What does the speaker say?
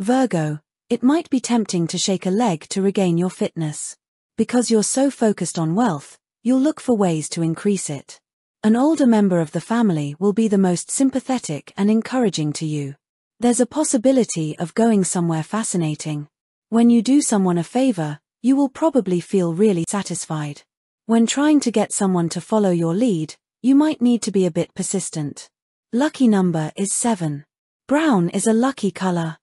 Virgo, it might be tempting to shake a leg to regain your fitness. Because you're so focused on wealth, you'll look for ways to increase it. An older member of the family will be the most sympathetic and encouraging to you. There's a possibility of going somewhere fascinating. When you do someone a favor, you will probably feel really satisfied. When trying to get someone to follow your lead, you might need to be a bit persistent. Lucky number is 7. Brown is a lucky color.